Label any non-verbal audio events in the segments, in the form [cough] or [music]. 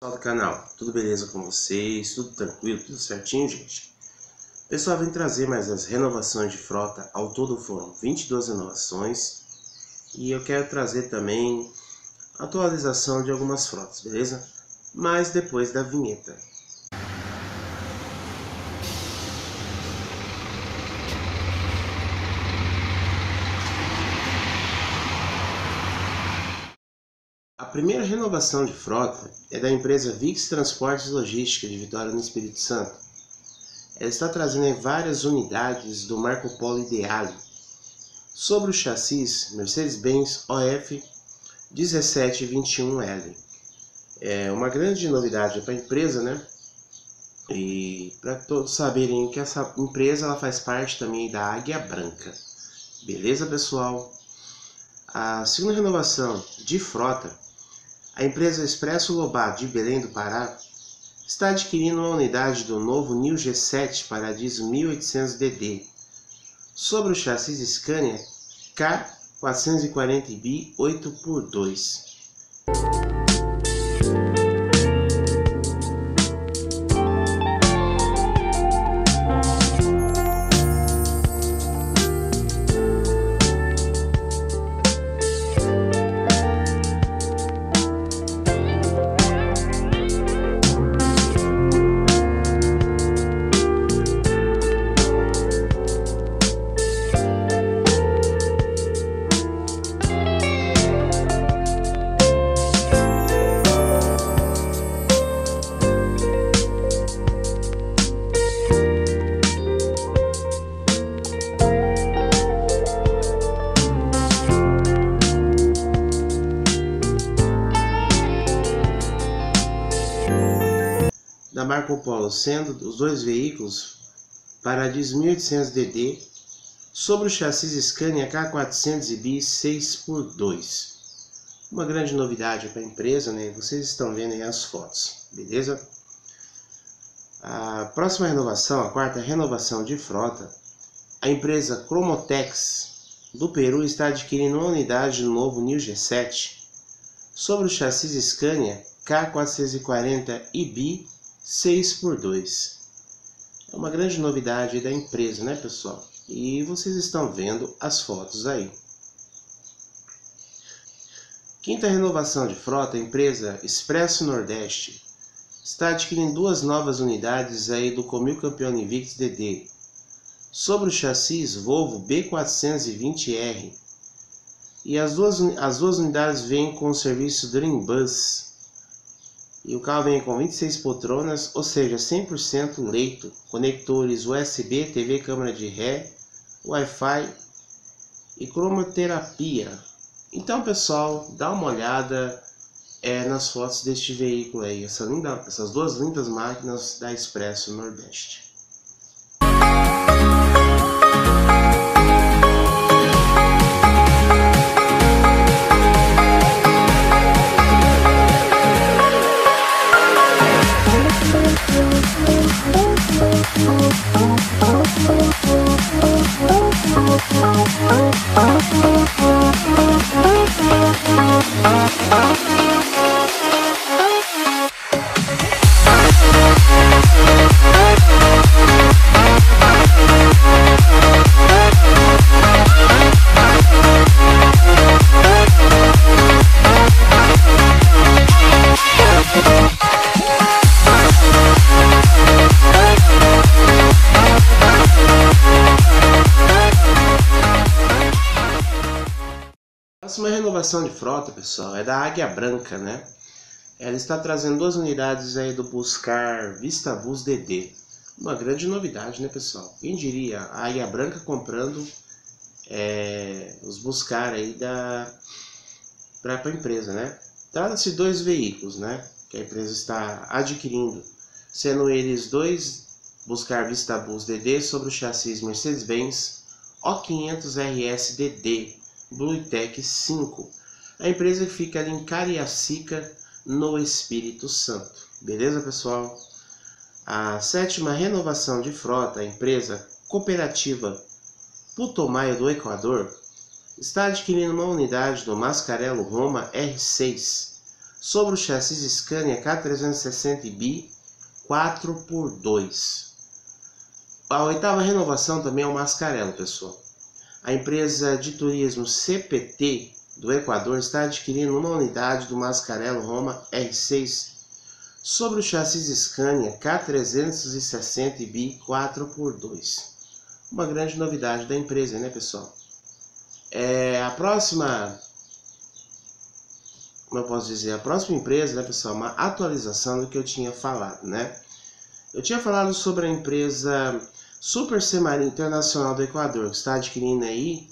Pessoal do canal, tudo beleza com vocês? Tudo tranquilo, tudo certinho, gente? Pessoal, vem trazer mais as renovações de frota. Ao todo foram 22 renovações. E eu quero trazer também atualização de algumas frotas, beleza? Mas depois da vinheta. Primeira renovação de frota é da empresa Vix Transportes Logística de Vitória no Espírito Santo. Ela está trazendo várias unidades do Marco Polo Ideale sobre o chassis Mercedes-Benz OF 1721L. É uma grande novidade para a empresa, né? E para todos saberem que essa empresa ela faz parte também da Águia Branca. Beleza, pessoal? A segunda renovação de frota a empresa Expresso Lobato de Belém do Pará está adquirindo uma unidade do novo New G7 Paradiso 1800DD sobre o chassi Scania K440B 8x2. Marco Polo, sendo os dois veículos Paradiso 1800DD sobre o chassi Scania K400B 6x2. Uma grande novidade para a empresa, né? Vocês estão vendo aí as fotos, beleza? A próxima renovação, a quarta renovação de frota, a empresa Chromotex do Peru está adquirindo uma unidade do novo New G7 sobre o chassi Scania K440IB 6 por 2 É uma grande novidade da empresa, né, pessoal? E vocês estão vendo as fotos aí. Quinta renovação de frota, a empresa Expresso Nordeste está adquirindo duas novas unidades aí do Comil Campeão Invictus DD sobre o chassis Volvo B420R. E as duas, as duas unidades vêm com o serviço Dream Bus e o carro vem com 26 poltronas, ou seja, 100% leito, conectores USB, TV, câmera de ré, Wi-Fi e cromoterapia. Então, pessoal, dá uma olhada é, nas fotos deste veículo aí, essa linda, essas duas lindas máquinas da Expresso Nordeste. É da Águia Branca, né? Ela está trazendo duas unidades aí do Buscar Vista Bus DD. Uma grande novidade, né, pessoal? Quem diria a Águia Branca comprando é, os Buscar aí da para a empresa, né? Trata-se dois veículos, né? Que a empresa está adquirindo, sendo eles dois Buscar Vista Bus DD sobre o chassi Mercedes-Benz O500 RS DD Bluetech 5. A empresa fica ali em Cariacica, no Espírito Santo. Beleza, pessoal? A sétima renovação de frota, a empresa cooperativa Putomayo do Equador, está adquirindo uma unidade do Mascarello Roma R6 sobre o chassi Scania K360B 4x2. A oitava renovação também é o Mascarelo, pessoal. A empresa de turismo CPT do Equador está adquirindo uma unidade do Mascarelo Roma R6 sobre o chassi Scania K360B 4x2. Uma grande novidade da empresa, né, pessoal? É, a próxima, como eu posso dizer, a próxima empresa, né, pessoal, uma atualização do que eu tinha falado, né? Eu tinha falado sobre a empresa Super Semarino Internacional do Equador, que está adquirindo aí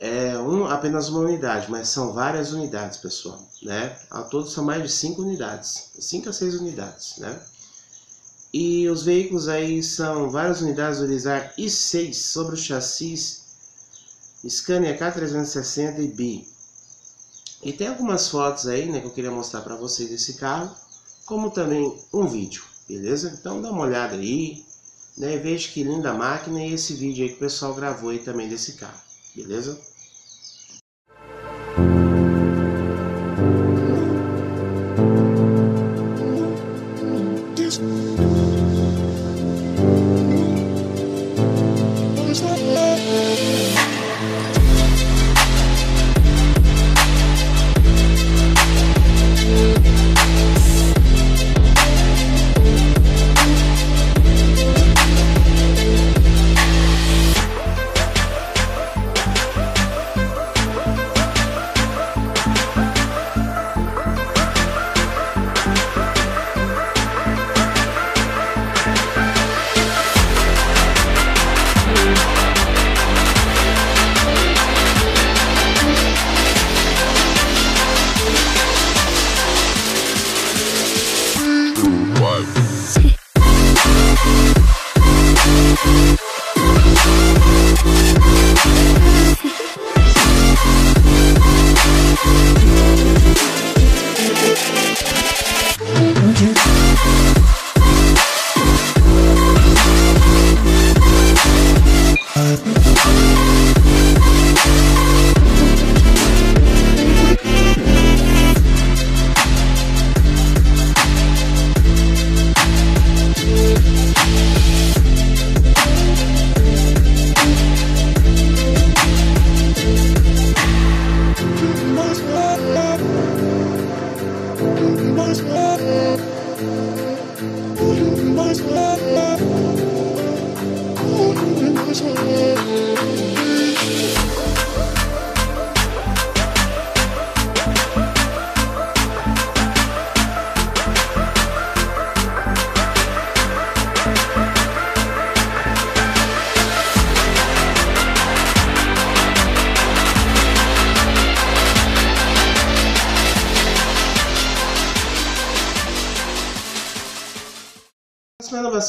é um, apenas uma unidade, mas são várias unidades, pessoal, né? Ao todo são mais de cinco unidades, cinco a seis unidades, né? E os veículos aí são várias unidades do Lizar I6 sobre o chassis Scania K360 e B. E tem algumas fotos aí, né, que eu queria mostrar para vocês desse carro, como também um vídeo, beleza? Então dá uma olhada aí, né, veja que linda máquina e esse vídeo aí que o pessoal gravou aí também desse carro, beleza?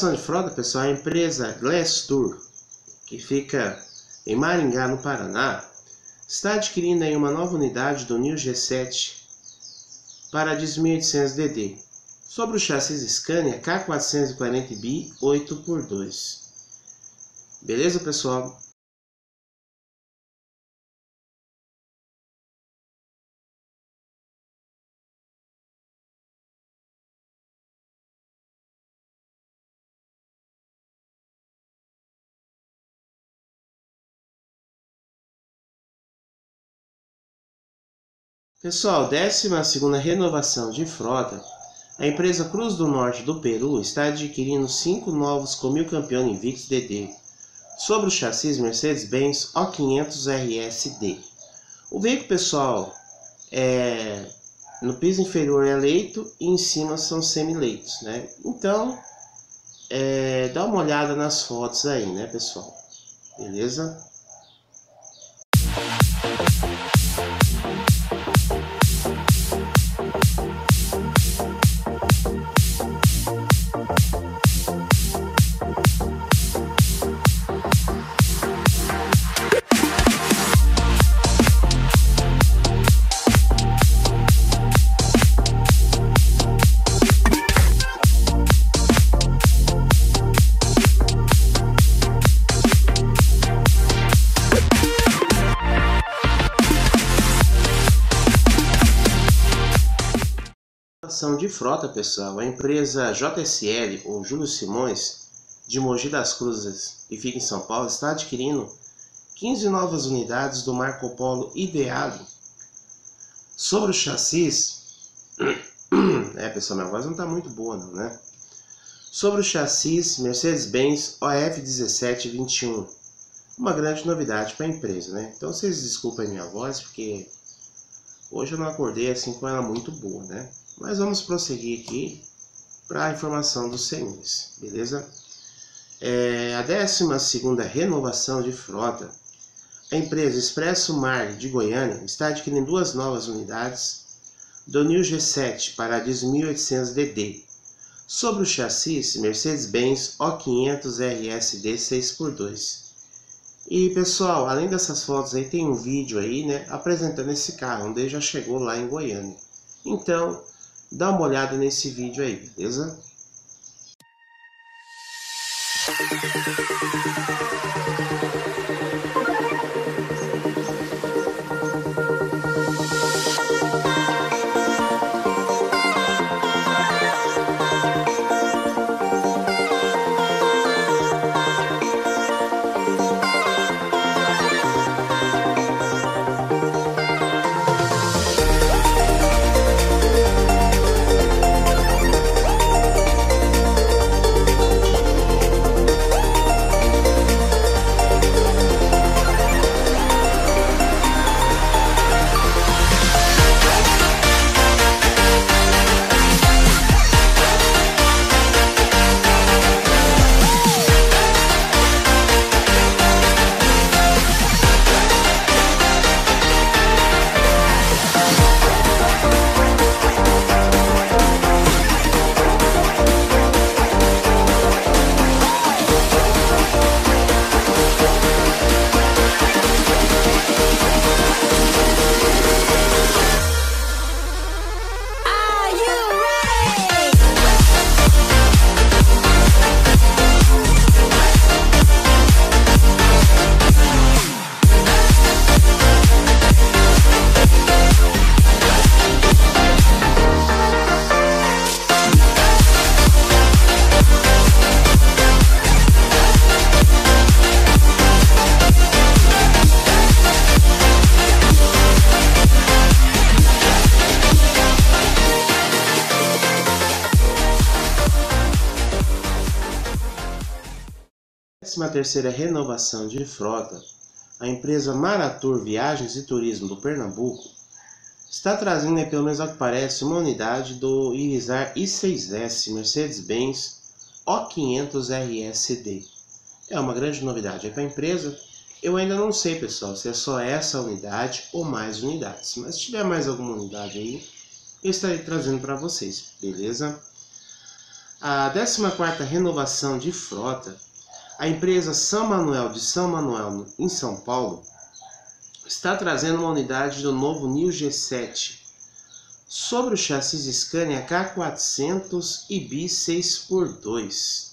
Inovação de frota, pessoal, a empresa Glass Tour, que fica em Maringá, no Paraná, está adquirindo aí uma nova unidade do New G7 para 1800DD, sobre o chassi Scania K440B 8x2. Beleza, pessoal? Pessoal, 12 renovação de frota, a empresa Cruz do Norte do Peru está adquirindo cinco novos Comil Campeão Invictus DD sobre o chassi Mercedes-Benz O500 RSD. O veículo, pessoal, é, no piso inferior é leito e em cima são semi-leitos, né? Então, é, dá uma olhada nas fotos aí, né, pessoal? Beleza? Frota, pessoal. A empresa JSL, ou Júlio Simões, de Mogi das Cruzes e fica em São Paulo, está adquirindo 15 novas unidades do Marco Polo Ideado. Sobre o chassis, [clears throat] é pessoal, minha voz não está muito boa não, né? Sobre o chassis Mercedes-Benz OF1721, uma grande novidade para a empresa, né? Então vocês desculpem minha voz, porque hoje eu não acordei assim com ela muito boa, né? Mas vamos prosseguir aqui para a informação dos senhores, beleza? É, a 12 renovação de frota a empresa Expresso Mar de Goiânia está adquirindo duas novas unidades do New G7 para 1800DD sobre o chassi Mercedes-Benz O500 RSD 6x2. E pessoal, além dessas fotos aí, tem um vídeo aí, né, apresentando esse carro, onde já chegou lá em Goiânia. Então, dá uma olhada nesse vídeo aí, beleza? Terceira renovação de frota, a empresa Maratur Viagens e Turismo do Pernambuco está trazendo, pelo menos ao que parece, uma unidade do Irizar i6S Mercedes-Benz O500 RSD. É uma grande novidade para a empresa. Eu ainda não sei, pessoal, se é só essa unidade ou mais unidades. Mas se tiver mais alguma unidade aí, eu estarei trazendo para vocês, beleza? A 14ª renovação de frota a empresa São Manuel de São Manuel, em São Paulo, está trazendo uma unidade do novo New G7 sobre o chassi Scania K400 e B 6x2.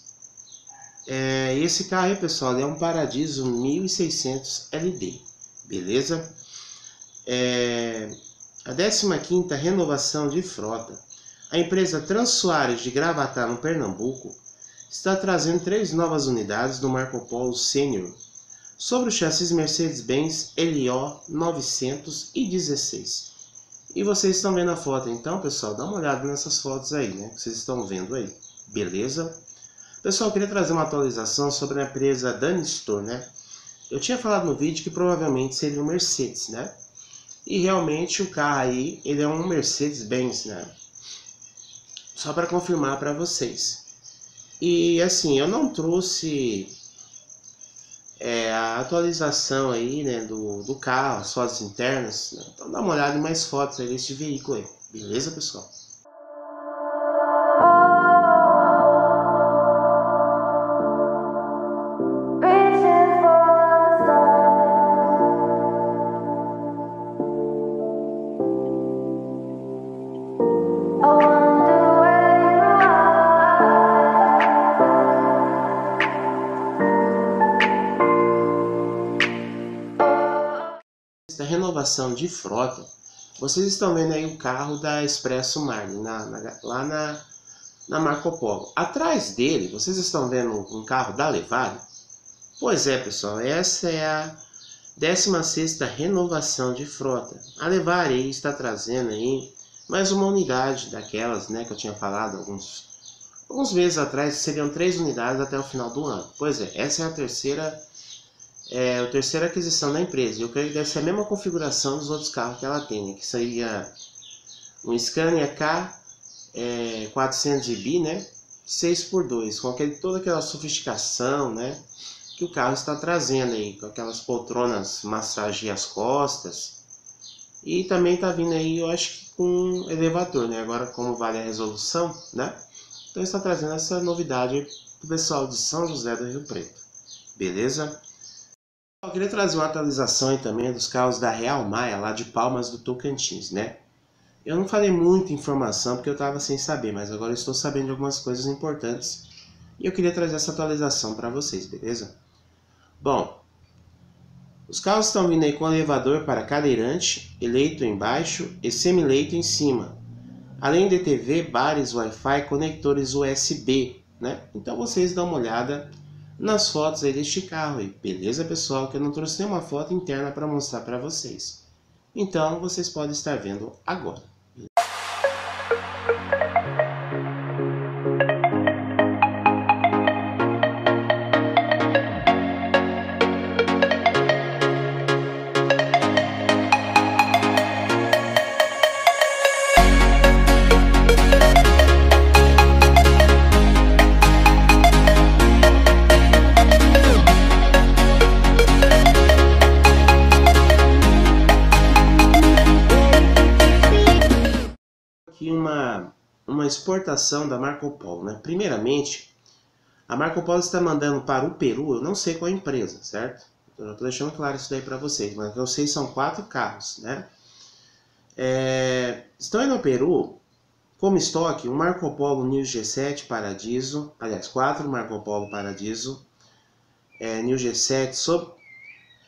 É, esse carro pessoal, é um Paradiso 1600 LD, beleza? É, a 15ª renovação de frota. A empresa Transoares de Gravatá, no Pernambuco, está trazendo três novas unidades do Marco Polo Senior sobre o chassi Mercedes-Benz LO 916. E vocês estão vendo a foto então, pessoal? Dá uma olhada nessas fotos aí, né? Que vocês estão vendo aí. Beleza? Pessoal, eu queria trazer uma atualização sobre a empresa Danistor, né? Eu tinha falado no vídeo que provavelmente seria um Mercedes, né? E realmente o carro aí, ele é um Mercedes-Benz, né? Só para confirmar para vocês. E assim, eu não trouxe é, a atualização aí, né, do, do carro, as fotos internas. Né? Então dá uma olhada em mais fotos aí desse veículo aí. Beleza, pessoal? Renovação de frota, vocês estão vendo aí o carro da Expresso Marlin, na, na, lá na, na Marco Polo. Atrás dele, vocês estão vendo um carro da Levare? Pois é, pessoal, essa é a 16ª renovação de frota. A Levare está trazendo aí mais uma unidade daquelas, né, que eu tinha falado alguns alguns meses atrás, seriam três unidades até o final do ano. Pois é, essa é a terceira é a terceira aquisição da empresa. Eu creio que deve ser a mesma configuração dos outros carros que ela tem, né, que seria um Scania K é, 400i, né? 6x2, com aquele, toda aquela sofisticação, né? Que o carro está trazendo aí, com aquelas poltronas massagem as costas. E também está vindo aí, eu acho que com elevador, né? Agora, como vale a resolução, né? Então está trazendo essa novidade para o pessoal de São José do Rio Preto. Beleza? Eu queria trazer uma atualização também dos carros da Real Maia, lá de Palmas do Tocantins, né? Eu não falei muita informação porque eu estava sem saber, mas agora estou sabendo algumas coisas importantes e eu queria trazer essa atualização para vocês, beleza? Bom, os carros estão vindo aí com elevador para cadeirante, eleito embaixo e semi-leito em cima, além de TV, bares, Wi-Fi, conectores USB, né? Então vocês dão uma olhada nas fotos aí deste carro aí, beleza pessoal? Que eu não trouxe nenhuma foto interna para mostrar para vocês. Então vocês podem estar vendo agora. Uma exportação da Marco Polo. Né? Primeiramente, a Marco Polo está mandando para o Peru, eu não sei qual empresa, certo? Eu estou deixando claro isso daí para vocês, mas eu sei são quatro carros, né? É, estão indo ao Peru, como estoque, um Marco Polo New G7 Paradiso, aliás, quatro Marco Polo Paradiso, é, New G7 sobre,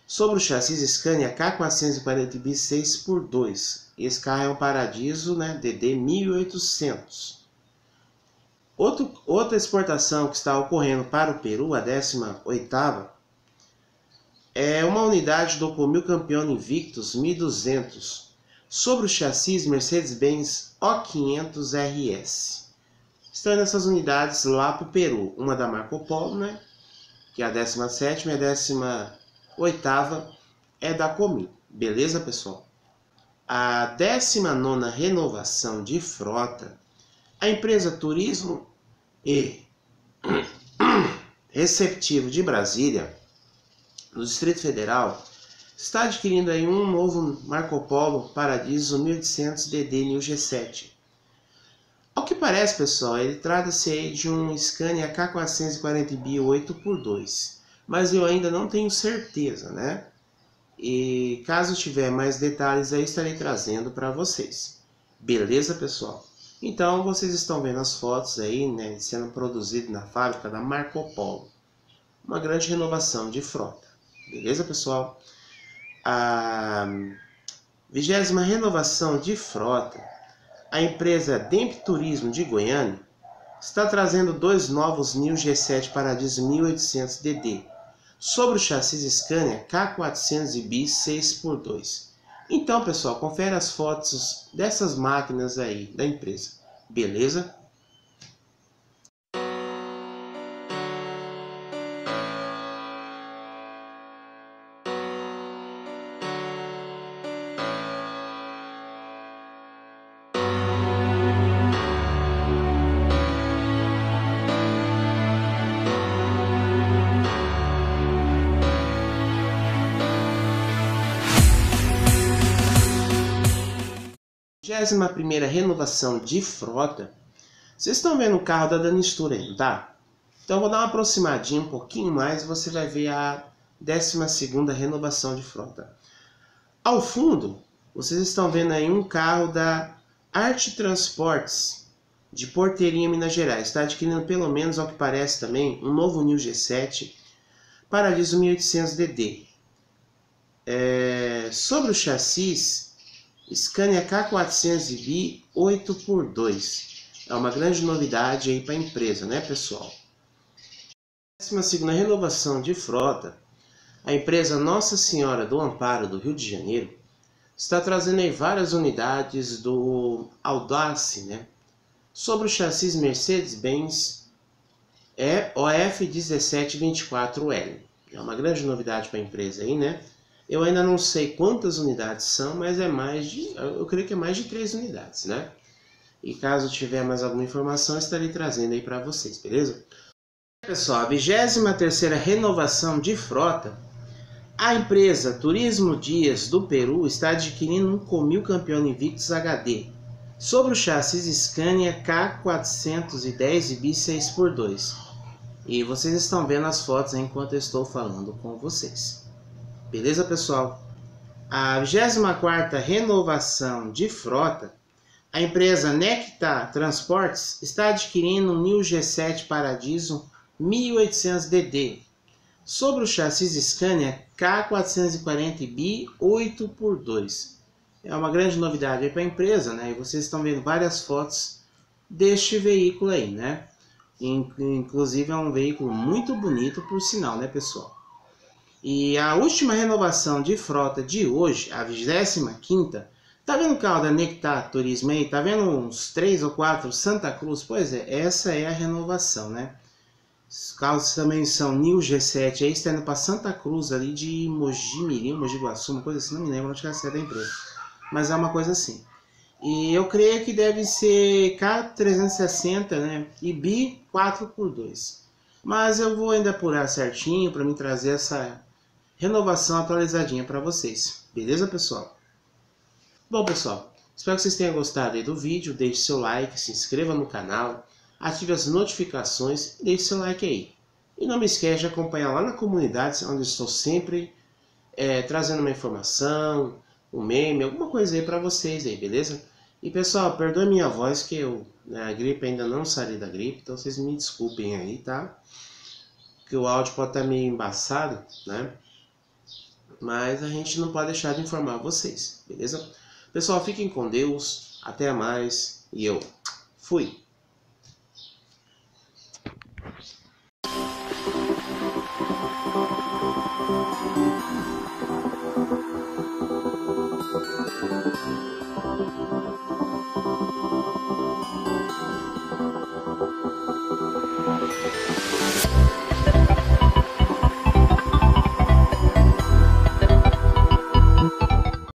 sobre o chassi Scania K440B 6x2, esse carro é um Paradiso, né? DD 1800. Outro, outra exportação que está ocorrendo para o Peru, a 18ª, é uma unidade do Comil Campeão Invictus 1200 sobre o chassi Mercedes-Benz O500 RS. Estão nessas unidades lá para o Peru, uma da Marco Polo, né? Que é a 17 e a 18 é da Comil. Beleza, pessoal? a 19 renovação de frota, a empresa Turismo e [clears throat] Receptivo de Brasília, no Distrito Federal, está adquirindo aí um novo Marco Polo Paradiso 1800 DD New G7. Ao que parece, pessoal, ele trata-se de um Scania K440B 8x2, mas eu ainda não tenho certeza, né? E caso tiver mais detalhes aí estarei trazendo para vocês. Beleza, pessoal? Então vocês estão vendo as fotos aí, né, sendo produzido na fábrica da Marco Polo. Uma grande renovação de frota. Beleza, pessoal? A vigésima renovação de frota, a empresa Demp Turismo de Goiânia está trazendo dois novos New G7 Paradiso 1800DD sobre o chassi Scania K400B 6x2. Então, pessoal, confere as fotos dessas máquinas aí da empresa. Beleza? 21 renovação de frota. Vocês estão vendo o carro da Danistura aí, tá? Então vou dar uma aproximadinha um pouquinho mais você vai ver a 12 renovação de frota. Ao fundo, vocês estão vendo aí um carro da Arte Transportes de Porteirinha, Minas Gerais. Está adquirindo pelo menos, ao que parece também, um novo New G7 Paradiso 1800DD. É, sobre o chassis, Scania K400bi 8x2. É uma grande novidade aí para a empresa, né, pessoal? 12 renovação de frota. A empresa Nossa Senhora do Amparo do Rio de Janeiro está trazendo aí várias unidades do Audace, né? Sobre o chassi Mercedes-Benz EOF 1724L. É uma grande novidade para a empresa aí, né? Eu ainda não sei quantas unidades são, mas é mais de, eu creio que é mais de três unidades, né? E caso tiver mais alguma informação, estarei trazendo aí para vocês, beleza? Pessoal, a 23 renovação de frota, a empresa Turismo Dias do Peru está adquirindo um Comil Campeão Invictus HD sobre o chassi Scania K410 b 6x2. E vocês estão vendo as fotos enquanto eu estou falando com vocês. Beleza, pessoal? A 24 renovação de frota, a empresa Nectar Transportes está adquirindo um New G7 Paradiso 1800DD sobre o chassi Scania K440B 8x2. É uma grande novidade para a empresa, né? E vocês estão vendo várias fotos deste veículo aí, né? Inclusive é um veículo muito bonito, por sinal, né, pessoal? E a última renovação de frota de hoje, a 25ª, tá vendo o carro da Nectar Turismo aí? Tá vendo uns 3 ou 4 Santa Cruz? Pois é, essa é a renovação, né? Os carros também são New G7, aí está indo para Santa Cruz ali de Mogi Mirim, Mogi Guaçu, uma coisa assim, não me lembro onde é a sede da empresa. Mas é uma coisa assim. E eu creio que deve ser K360, né? E B 4x2. Mas eu vou ainda apurar certinho para me trazer essa renovação atualizadinha para vocês. Beleza, pessoal? Bom, pessoal, espero que vocês tenham gostado do vídeo. Deixe seu like, se inscreva no canal, ative as notificações e deixe seu like aí. E não me esqueça de acompanhar lá na comunidade, onde estou sempre é, trazendo uma informação, um meme, alguma coisa aí para vocês aí, beleza? E pessoal, perdoe minha voz que eu, né, a gripe ainda não saí da gripe, então vocês me desculpem aí, tá? Que o áudio pode estar meio embaçado, né? Mas a gente não pode deixar de informar vocês, beleza? Pessoal, fiquem com Deus, até mais e eu fui!